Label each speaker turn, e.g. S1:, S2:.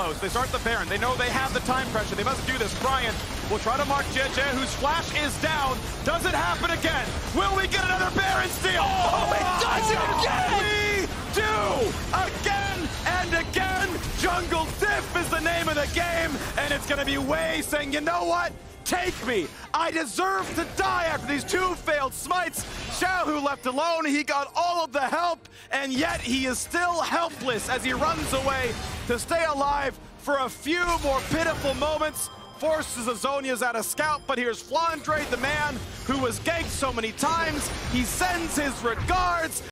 S1: slow. So they start the Baron. They know they have the time pressure. They must do this. Brian will try to mark JJ, whose flash is down. Does it happen again? Will we get another Baron steal?
S2: Oh, it does it oh, again!
S1: We do! Again and again! Jungle Diff is the name of the game, and it's gonna be Wei saying, you know what? Take me! I deserve to die after these two failed smites. Xiaohu left alone, he got all of the help, and yet he is still helpless as he runs away to stay alive for a few more pitiful moments. Forces a Zhonya's out of scout, but here's Flandre, the man who was ganked so many times. He sends his regards.